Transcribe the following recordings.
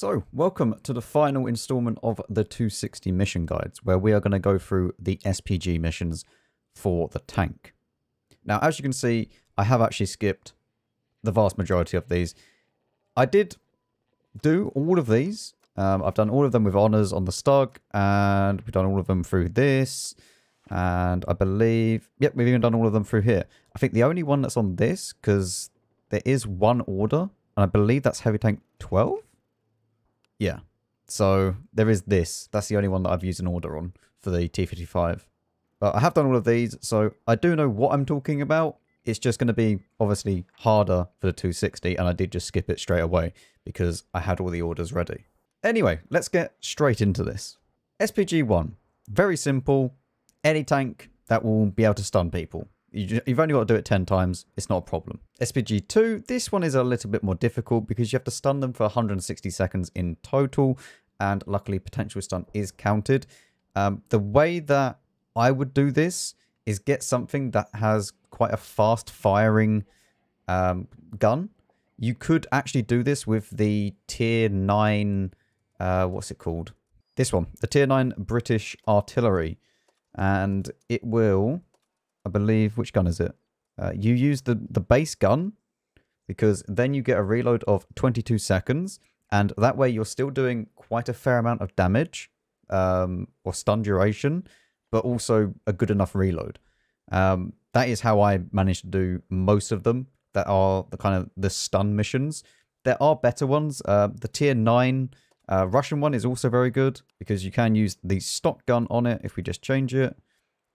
So, welcome to the final installment of the 260 mission guides, where we are going to go through the SPG missions for the tank. Now, as you can see, I have actually skipped the vast majority of these. I did do all of these. Um, I've done all of them with honours on the Stug, and we've done all of them through this. And I believe, yep, we've even done all of them through here. I think the only one that's on this, because there is one order, and I believe that's Heavy Tank 12? Yeah. So there is this. That's the only one that I've used an order on for the T55. But I have done all of these, so I do know what I'm talking about. It's just going to be obviously harder for the 260, and I did just skip it straight away because I had all the orders ready. Anyway, let's get straight into this. SPG-1, very simple. Any tank that will be able to stun people. You've only got to do it 10 times. It's not a problem. SPG2, this one is a little bit more difficult because you have to stun them for 160 seconds in total. And luckily, potential stun is counted. Um, the way that I would do this is get something that has quite a fast firing um, gun. You could actually do this with the tier 9, uh, what's it called? This one, the tier 9 British artillery. And it will I believe, which gun is it? Uh, you use the, the base gun because then you get a reload of 22 seconds. And that way you're still doing quite a fair amount of damage um, or stun duration, but also a good enough reload. Um, that is how I managed to do most of them that are the kind of the stun missions. There are better ones. Uh, the tier 9 uh, Russian one is also very good because you can use the stock gun on it if we just change it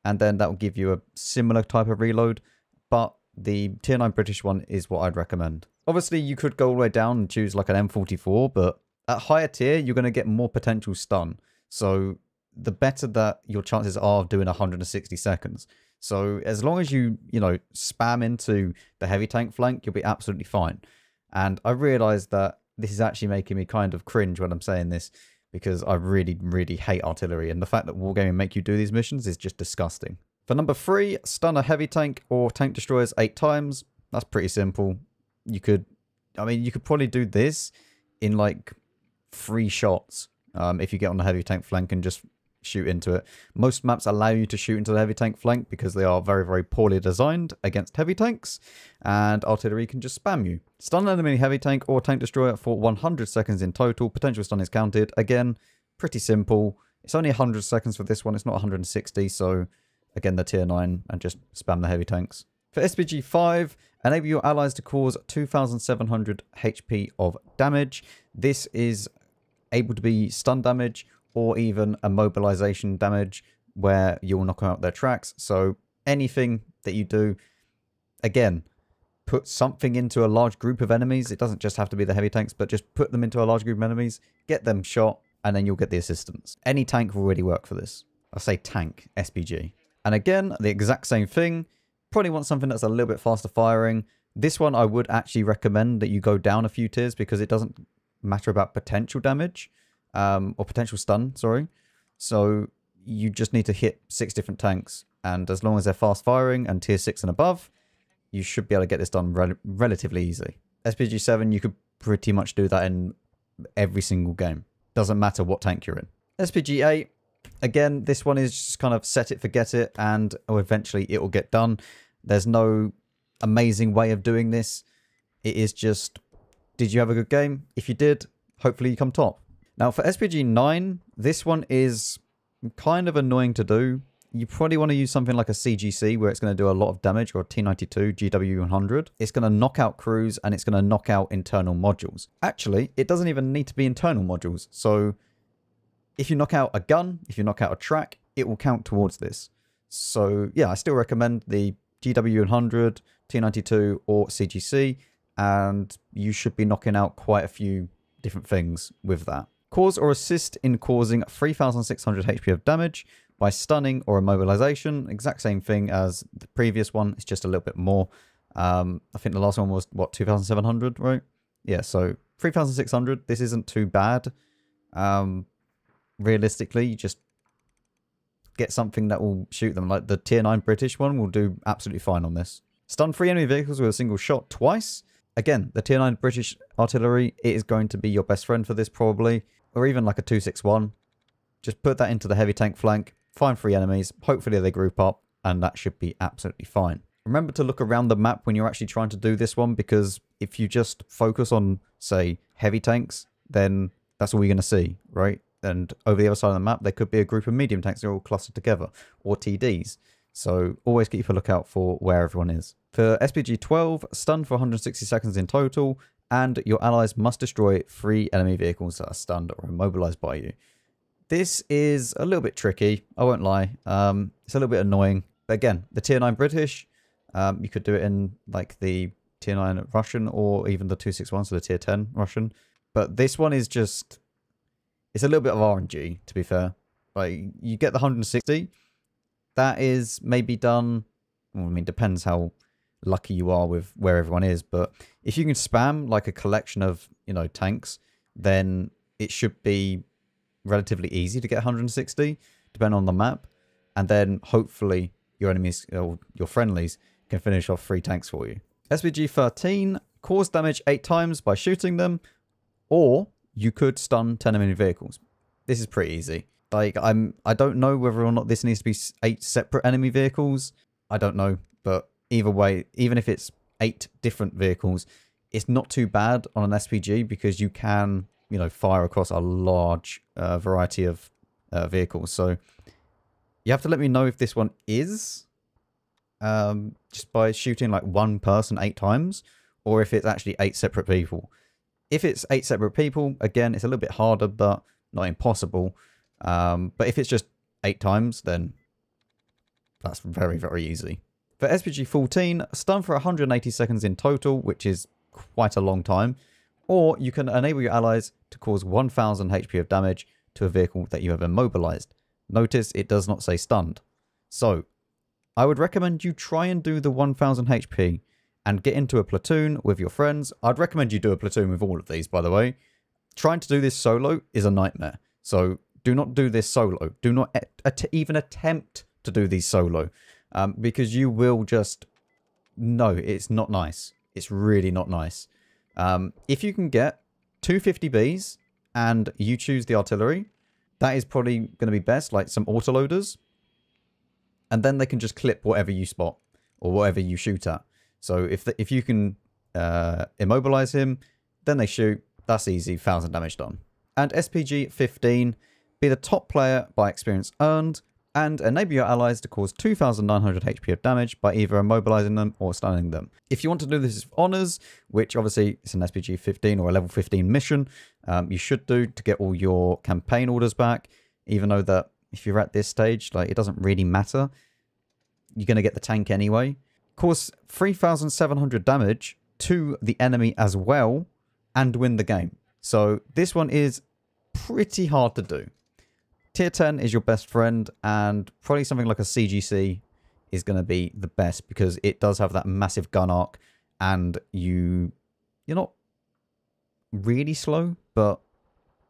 and then that will give you a similar type of reload. But the tier 9 British one is what I'd recommend. Obviously, you could go all the way down and choose like an M44, but at higher tier, you're going to get more potential stun. So the better that your chances are of doing 160 seconds. So as long as you, you know, spam into the heavy tank flank, you'll be absolutely fine. And I realized that this is actually making me kind of cringe when I'm saying this because I really, really hate artillery, and the fact that Wargaming make you do these missions is just disgusting. For number three, stun a heavy tank or tank destroyers eight times. That's pretty simple. You could, I mean, you could probably do this in like three shots um, if you get on the heavy tank flank and just shoot into it. Most maps allow you to shoot into the heavy tank flank because they are very, very poorly designed against heavy tanks, and artillery can just spam you. Stun enemy heavy tank or tank destroyer for 100 seconds in total. Potential stun is counted. Again, pretty simple. It's only 100 seconds for this one. It's not 160, so again, the tier 9 and just spam the heavy tanks. For SPG 5, enable your allies to cause 2,700 HP of damage. This is able to be stun damage or even a mobilization damage where you'll knock out their tracks. So anything that you do, again, put something into a large group of enemies. It doesn't just have to be the heavy tanks, but just put them into a large group of enemies, get them shot, and then you'll get the assistance. Any tank will really work for this. I say tank, SPG. And again, the exact same thing. Probably want something that's a little bit faster firing. This one I would actually recommend that you go down a few tiers because it doesn't matter about potential damage um, or potential stun, sorry. So you just need to hit six different tanks, and as long as they're fast firing and tier six and above, you should be able to get this done rel relatively easy. SPG 7, you could pretty much do that in every single game. Doesn't matter what tank you're in. SPG 8, again, this one is just kind of set it, forget it, and eventually it will get done. There's no amazing way of doing this. It is just, did you have a good game? If you did, hopefully you come top. Now for SPG 9, this one is kind of annoying to do. You probably want to use something like a CGC where it's going to do a lot of damage or a T92 GW100. It's going to knock out crews and it's going to knock out internal modules. Actually, it doesn't even need to be internal modules. So if you knock out a gun, if you knock out a track, it will count towards this. So yeah, I still recommend the GW100, T92 or CGC and you should be knocking out quite a few different things with that. Cause or assist in causing 3600 HP of damage by stunning or immobilization. Exact same thing as the previous one. It's just a little bit more. Um, I think the last one was, what, 2700, right? Yeah, so 3600. This isn't too bad. Um, realistically, you just get something that will shoot them. Like the tier 9 British one will do absolutely fine on this. Stun three enemy vehicles with a single shot twice. Again, the tier 9 British artillery, it is going to be your best friend for this probably, or even like a 261. Just put that into the heavy tank flank, find three enemies, hopefully they group up, and that should be absolutely fine. Remember to look around the map when you're actually trying to do this one, because if you just focus on, say, heavy tanks, then that's all you're going to see, right? And over the other side of the map, there could be a group of medium tanks that are all clustered together, or TDs. So always keep a lookout for where everyone is. For SPG 12, stun for 160 seconds in total, and your allies must destroy three enemy vehicles that are stunned or immobilized by you. This is a little bit tricky, I won't lie. Um, it's a little bit annoying. But again, the tier 9 British, um, you could do it in like the tier 9 Russian or even the 261, so the tier 10 Russian. But this one is just, it's a little bit of RNG, to be fair. Like, you get the 160, that is maybe done, well, I mean, depends how lucky you are with where everyone is, but if you can spam like a collection of, you know, tanks, then it should be relatively easy to get 160, depending on the map. And then hopefully your enemies or your friendlies can finish off three tanks for you. SPG 13, cause damage eight times by shooting them, or you could stun 10 enemy vehicles. This is pretty easy. Like, I'm, I don't know whether or not this needs to be eight separate enemy vehicles. I don't know, but either way, even if it's eight different vehicles, it's not too bad on an SPG because you can, you know, fire across a large uh, variety of uh, vehicles. So you have to let me know if this one is um, just by shooting like one person eight times or if it's actually eight separate people. If it's eight separate people, again, it's a little bit harder, but not impossible. Um, but if it's just eight times, then that's very, very easy. For SPG 14, stun for 180 seconds in total, which is quite a long time. Or you can enable your allies to cause 1000 HP of damage to a vehicle that you have immobilized. Notice it does not say stunned. So, I would recommend you try and do the 1000 HP and get into a platoon with your friends. I'd recommend you do a platoon with all of these, by the way. Trying to do this solo is a nightmare. So do not do this solo. Do not at even attempt to do these solo. Um, because you will just... No, it's not nice. It's really not nice. Um, if you can get 250Bs and you choose the artillery, that is probably going to be best, like some autoloaders. And then they can just clip whatever you spot or whatever you shoot at. So if the, if you can uh, immobilize him, then they shoot. That's easy, 1000 damage done. And SPG 15 be the top player by experience earned, and enable your allies to cause 2,900 HP of damage by either immobilizing them or stunning them. If you want to do this with honors, which obviously is an SPG 15 or a level 15 mission, um, you should do to get all your campaign orders back, even though that if you're at this stage, like it doesn't really matter. You're going to get the tank anyway. Cause 3,700 damage to the enemy as well and win the game. So this one is pretty hard to do. Tier 10 is your best friend, and probably something like a CGC is going to be the best because it does have that massive gun arc, and you you're not really slow, but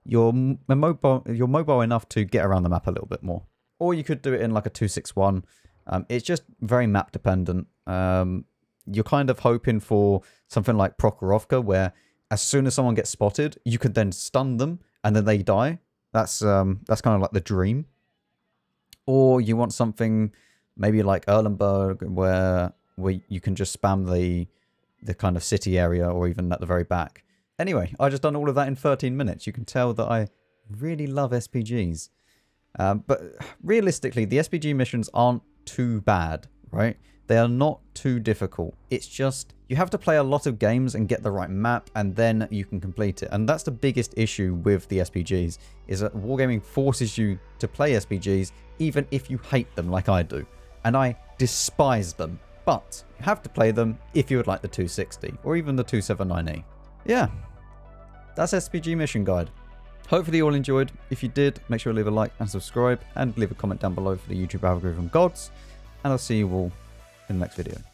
you're mobile you're mobile enough to get around the map a little bit more. Or you could do it in like a 261. Um, it's just very map dependent. Um, you're kind of hoping for something like Prokhorovka, where as soon as someone gets spotted, you could then stun them and then they die. That's um that's kind of like the dream. Or you want something maybe like Erlenberg where where you can just spam the the kind of city area or even at the very back. Anyway, I just done all of that in 13 minutes. You can tell that I really love SPGs. Um, but realistically, the SPG missions aren't too bad, right? They are not too difficult. It's just you have to play a lot of games and get the right map and then you can complete it. And that's the biggest issue with the SPGs is that Wargaming forces you to play SPGs even if you hate them like I do. And I despise them. But you have to play them if you would like the 260 or even the 279E. Yeah, that's SPG Mission Guide. Hopefully you all enjoyed. If you did, make sure to leave a like and subscribe and leave a comment down below for the YouTube algorithm gods. And I'll see you all in the next video.